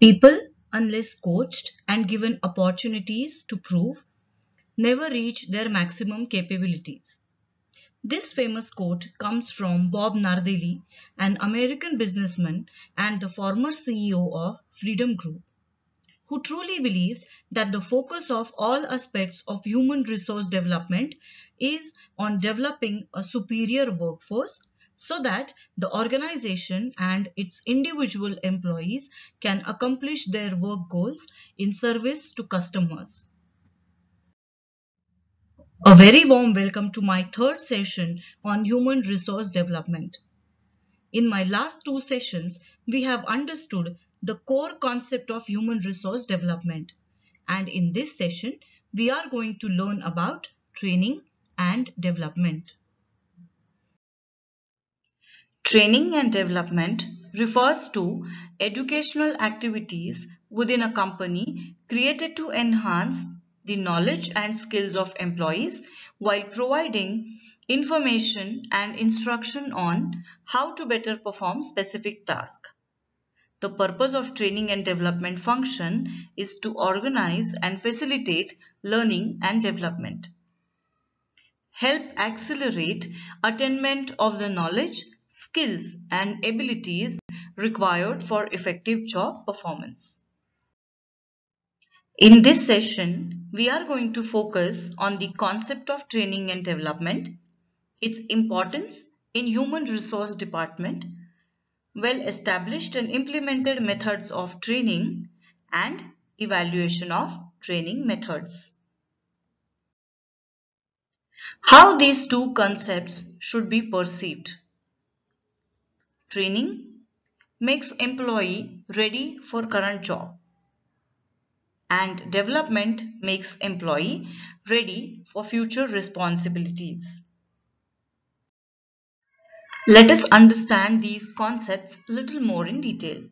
People, unless coached and given opportunities to prove, never reach their maximum capabilities. This famous quote comes from Bob Nardelli, an American businessman and the former CEO of Freedom Group, who truly believes that the focus of all aspects of human resource development is on developing a superior workforce so that the organization and its individual employees can accomplish their work goals in service to customers. A very warm welcome to my third session on human resource development. In my last two sessions, we have understood the core concept of human resource development. And in this session, we are going to learn about training and development. Training and development refers to educational activities within a company created to enhance the knowledge and skills of employees while providing information and instruction on how to better perform specific tasks. The purpose of training and development function is to organize and facilitate learning and development. Help accelerate attainment of the knowledge, skills and abilities required for effective job performance. In this session, we are going to focus on the concept of training and development, its importance in human resource department, well established and implemented methods of training and evaluation of training methods. How these two concepts should be perceived. Training makes employee ready for current job and development makes employee ready for future responsibilities. Let us understand these concepts little more in detail.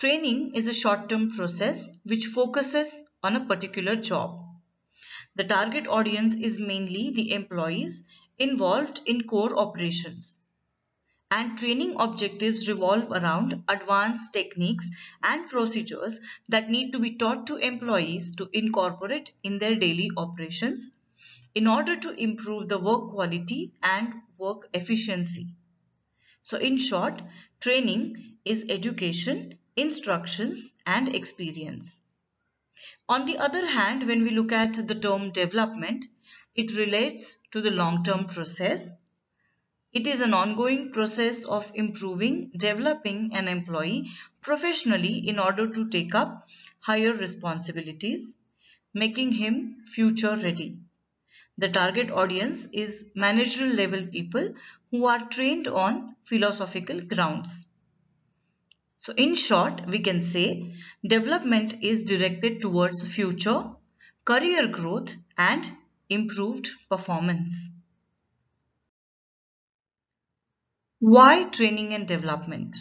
Training is a short-term process which focuses on a particular job. The target audience is mainly the employees involved in core operations and training objectives revolve around advanced techniques and procedures that need to be taught to employees to incorporate in their daily operations in order to improve the work quality and work efficiency. So in short, training is education, instructions and experience. On the other hand, when we look at the term development, it relates to the long-term process it is an ongoing process of improving, developing an employee professionally in order to take up higher responsibilities, making him future ready. The target audience is managerial level people who are trained on philosophical grounds. So in short, we can say development is directed towards future, career growth and improved performance. Why training and development?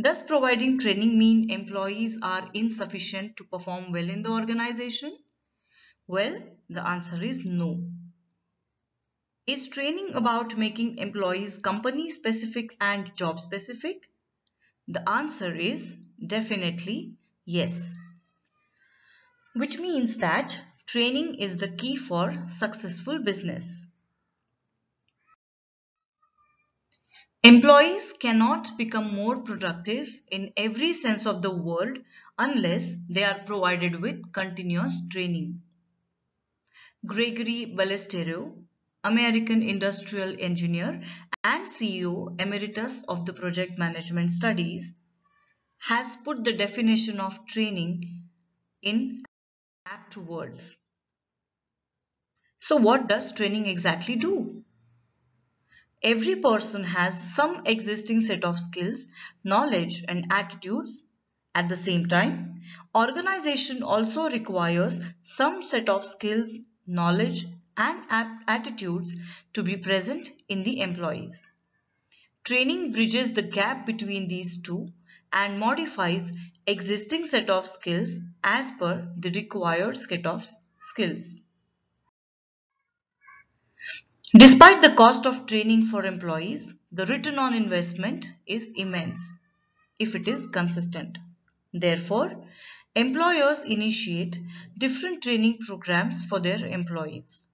Does providing training mean employees are insufficient to perform well in the organization? Well, the answer is no. Is training about making employees company specific and job specific? The answer is definitely yes. Which means that training is the key for successful business. Employees cannot become more productive in every sense of the word unless they are provided with continuous training. Gregory Ballesteros, American industrial engineer and CEO emeritus of the Project Management Studies, has put the definition of training in apt words. So what does training exactly do? Every person has some existing set of skills, knowledge and attitudes. At the same time, organization also requires some set of skills, knowledge and attitudes to be present in the employees. Training bridges the gap between these two and modifies existing set of skills as per the required set of skills. Despite the cost of training for employees, the return on investment is immense. if it is consistent. Therefore, employers initiate different training programs for their employees.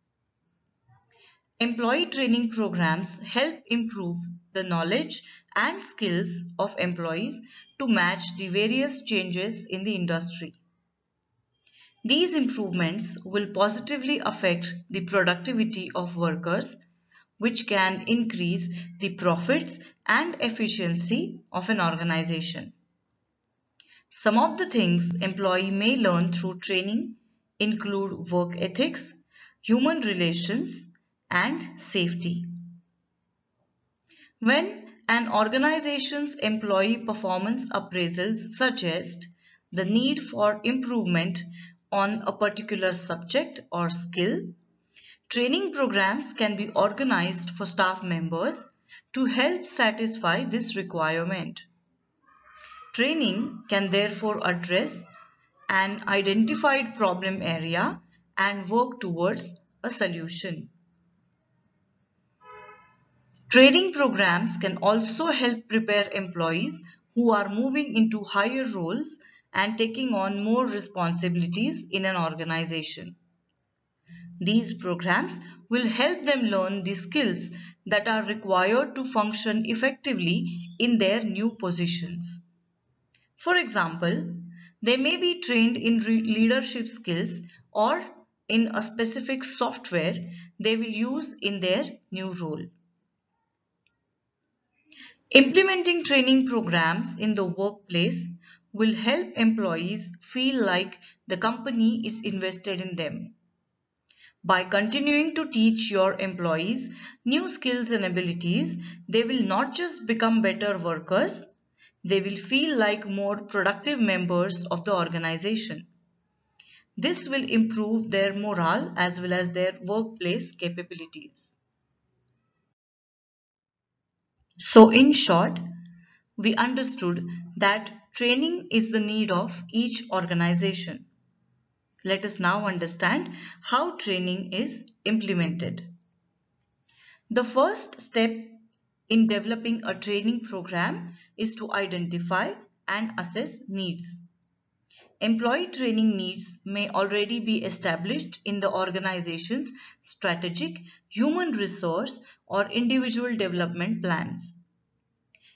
Employee training programs help improve the knowledge and skills of employees to match the various changes in the industry. These improvements will positively affect the productivity of workers, which can increase the profits and efficiency of an organization. Some of the things employee may learn through training include work ethics, human relations, and safety. When an organization's employee performance appraisals suggest the need for improvement on a particular subject or skill, training programs can be organized for staff members to help satisfy this requirement. Training can therefore address an identified problem area and work towards a solution. Training programs can also help prepare employees who are moving into higher roles and taking on more responsibilities in an organization. These programs will help them learn the skills that are required to function effectively in their new positions. For example, they may be trained in leadership skills or in a specific software they will use in their new role. Implementing training programs in the workplace will help employees feel like the company is invested in them. By continuing to teach your employees new skills and abilities, they will not just become better workers, they will feel like more productive members of the organization. This will improve their morale as well as their workplace capabilities. So in short, we understood that Training is the need of each organization. Let us now understand how training is implemented. The first step in developing a training program is to identify and assess needs. Employee training needs may already be established in the organization's strategic, human resource or individual development plans.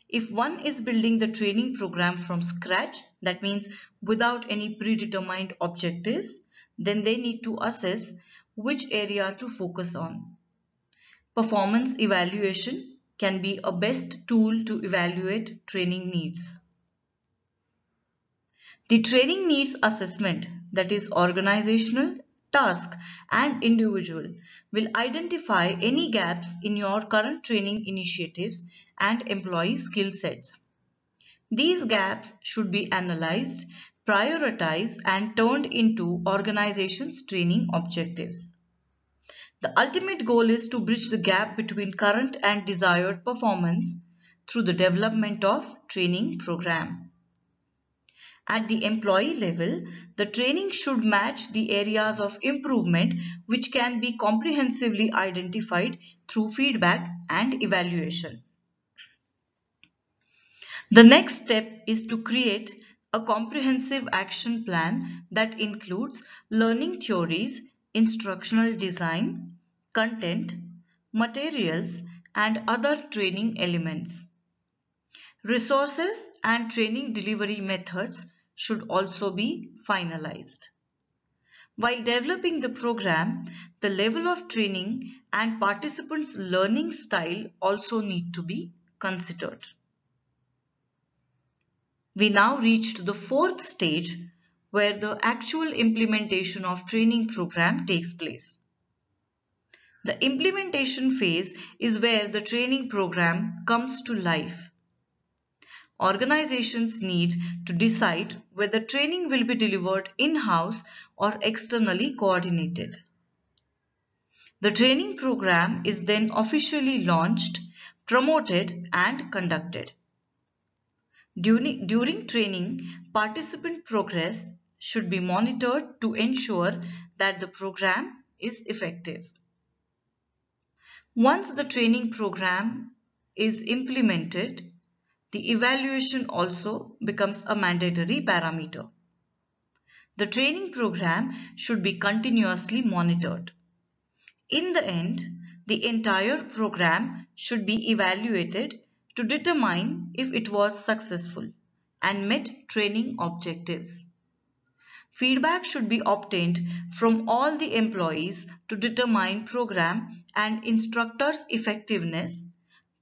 If one is building the training program from scratch, that means without any predetermined objectives, then they need to assess which area to focus on. Performance evaluation can be a best tool to evaluate training needs. The training needs assessment that is organizational task and individual will identify any gaps in your current training initiatives and employee skill sets. These gaps should be analyzed, prioritized and turned into organization's training objectives. The ultimate goal is to bridge the gap between current and desired performance through the development of training program. At the employee level, the training should match the areas of improvement which can be comprehensively identified through feedback and evaluation. The next step is to create a comprehensive action plan that includes learning theories, instructional design, content, materials, and other training elements. Resources and training delivery methods should also be finalized. While developing the program, the level of training and participants' learning style also need to be considered. We now reach to the fourth stage where the actual implementation of training program takes place. The implementation phase is where the training program comes to life Organizations need to decide whether training will be delivered in-house or externally coordinated. The training program is then officially launched, promoted and conducted. During, during training, participant progress should be monitored to ensure that the program is effective. Once the training program is implemented, the evaluation also becomes a mandatory parameter. The training program should be continuously monitored. In the end, the entire program should be evaluated to determine if it was successful and met training objectives. Feedback should be obtained from all the employees to determine program and instructors' effectiveness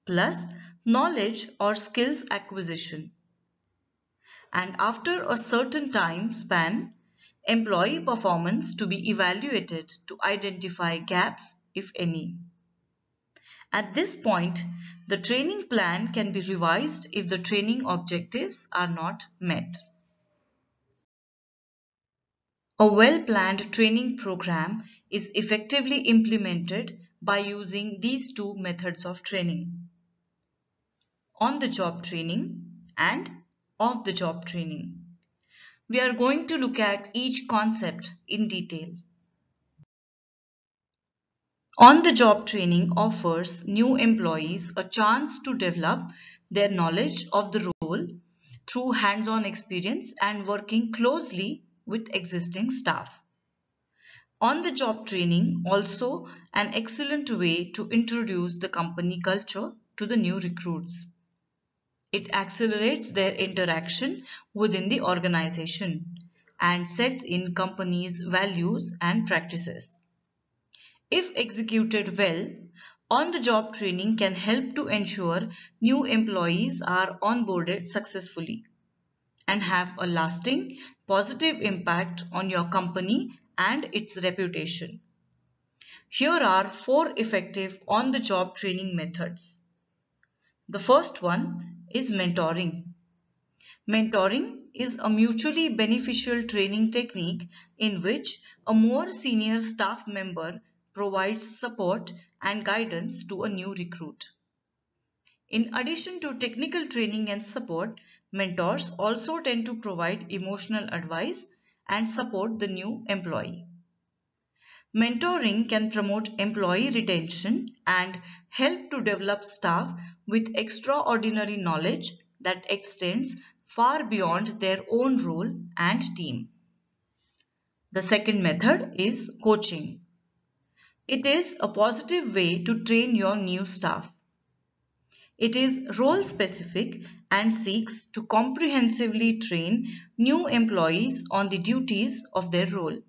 plus knowledge or skills acquisition. And after a certain time span, employee performance to be evaluated to identify gaps if any. At this point, the training plan can be revised if the training objectives are not met. A well-planned training program is effectively implemented by using these two methods of training. On-the-job training and off-the-job training. We are going to look at each concept in detail. On-the-job training offers new employees a chance to develop their knowledge of the role through hands-on experience and working closely with existing staff. On-the-job training also an excellent way to introduce the company culture to the new recruits. It accelerates their interaction within the organization and sets in company's values and practices. If executed well, on-the-job training can help to ensure new employees are onboarded successfully and have a lasting positive impact on your company and its reputation. Here are four effective on-the-job training methods. The first one is mentoring. Mentoring is a mutually beneficial training technique in which a more senior staff member provides support and guidance to a new recruit. In addition to technical training and support, mentors also tend to provide emotional advice and support the new employee. Mentoring can promote employee retention and help to develop staff with extraordinary knowledge that extends far beyond their own role and team. The second method is coaching. It is a positive way to train your new staff. It is role specific and seeks to comprehensively train new employees on the duties of their role.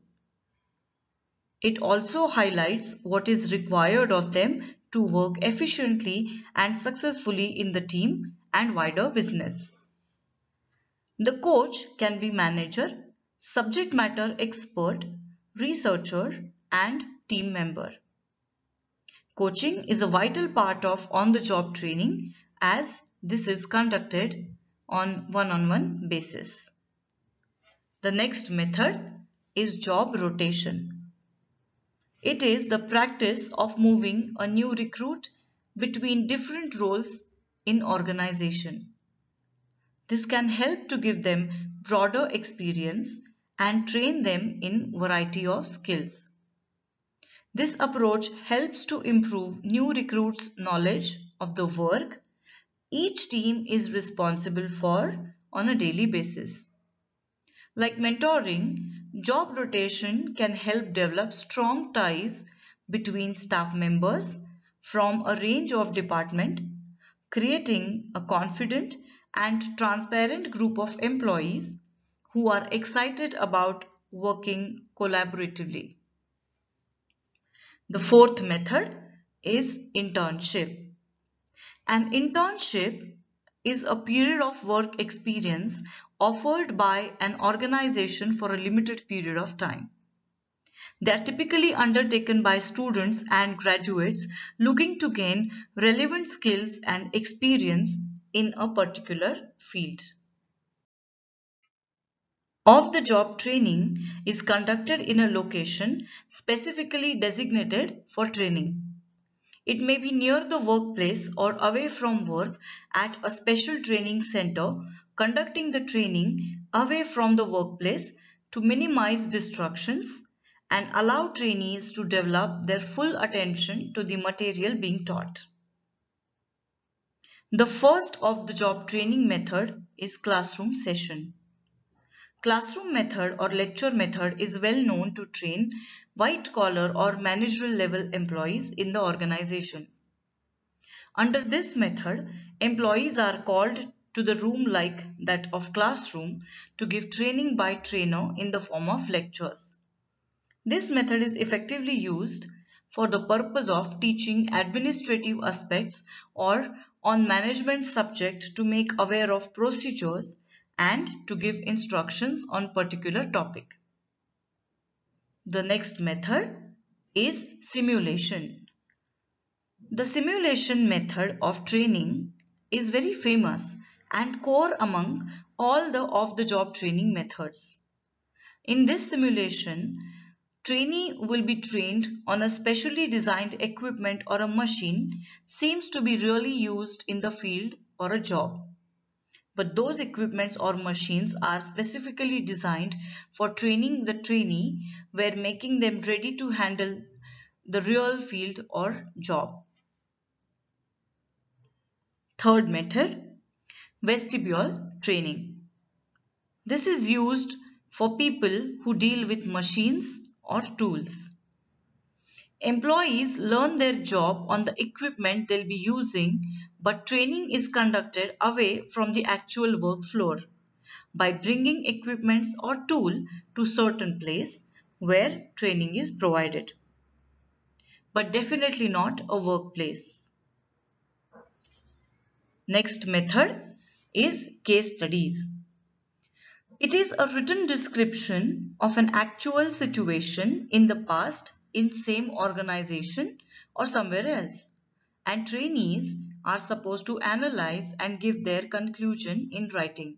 It also highlights what is required of them to work efficiently and successfully in the team and wider business. The coach can be manager, subject matter expert, researcher and team member. Coaching is a vital part of on-the-job training as this is conducted on one-on-one -on -one basis. The next method is job rotation. It is the practice of moving a new recruit between different roles in organization. This can help to give them broader experience and train them in variety of skills. This approach helps to improve new recruits' knowledge of the work each team is responsible for on a daily basis. Like mentoring, job rotation can help develop strong ties between staff members from a range of departments, creating a confident and transparent group of employees who are excited about working collaboratively. The fourth method is internship. An internship is a period of work experience offered by an organization for a limited period of time. They are typically undertaken by students and graduates looking to gain relevant skills and experience in a particular field. Off-the-job training is conducted in a location specifically designated for training. It may be near the workplace or away from work at a special training center conducting the training away from the workplace to minimize distractions and allow trainees to develop their full attention to the material being taught. The first of the job training method is classroom session. Classroom method or lecture method is well known to train white collar or managerial level employees in the organization. Under this method, employees are called to the room like that of classroom to give training by trainer in the form of lectures. This method is effectively used for the purpose of teaching administrative aspects or on management subject to make aware of procedures and to give instructions on particular topic. The next method is simulation. The simulation method of training is very famous and core among all the off-the-job training methods. In this simulation, trainee will be trained on a specially designed equipment or a machine seems to be really used in the field or a job. But those equipments or machines are specifically designed for training the trainee where making them ready to handle the real field or job. Third method, vestibule training. This is used for people who deal with machines or tools. Employees learn their job on the equipment they'll be using, but training is conducted away from the actual work floor by bringing equipments or tool to certain place where training is provided. But definitely not a workplace. Next method is case studies. It is a written description of an actual situation in the past in same organization or somewhere else and trainees are supposed to analyze and give their conclusion in writing.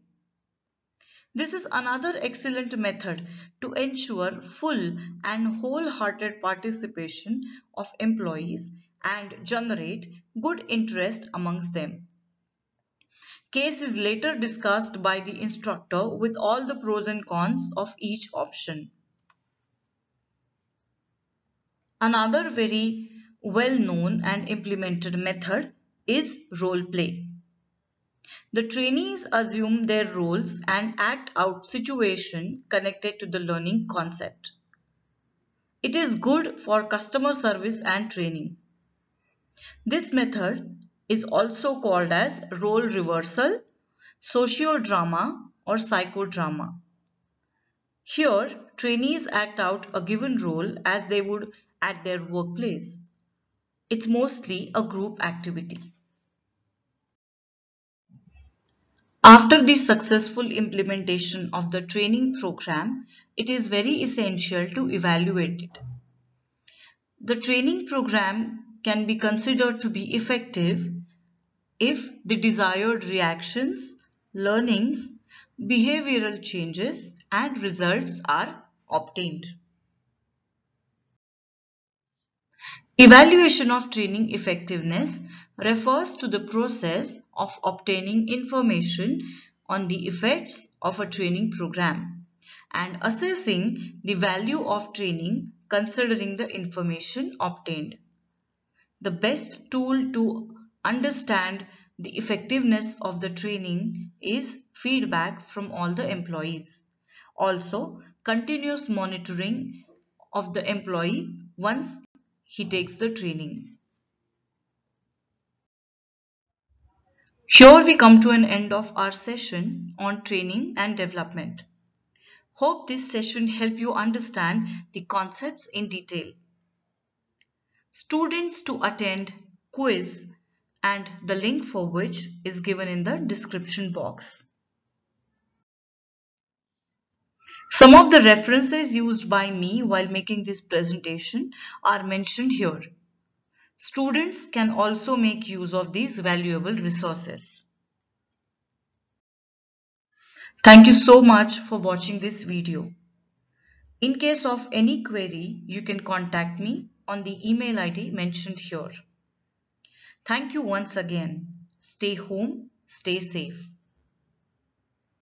This is another excellent method to ensure full and wholehearted participation of employees and generate good interest amongst them. Case is later discussed by the instructor with all the pros and cons of each option. Another very well-known and implemented method is role play. The trainees assume their roles and act out situation connected to the learning concept. It is good for customer service and training. This method is also called as role reversal, sociodrama or psychodrama. Here, trainees act out a given role as they would at their workplace. It's mostly a group activity. After the successful implementation of the training program, it is very essential to evaluate it. The training program can be considered to be effective if the desired reactions, learnings, behavioral changes and results are obtained. Evaluation of training effectiveness refers to the process of obtaining information on the effects of a training program and assessing the value of training considering the information obtained. The best tool to understand the effectiveness of the training is feedback from all the employees. Also, continuous monitoring of the employee once he takes the training. Here we come to an end of our session on training and development. Hope this session helped you understand the concepts in detail. Students to attend quiz and the link for which is given in the description box. Some of the references used by me while making this presentation are mentioned here. Students can also make use of these valuable resources. Thank you so much for watching this video. In case of any query, you can contact me on the email ID mentioned here. Thank you once again. Stay home, stay safe.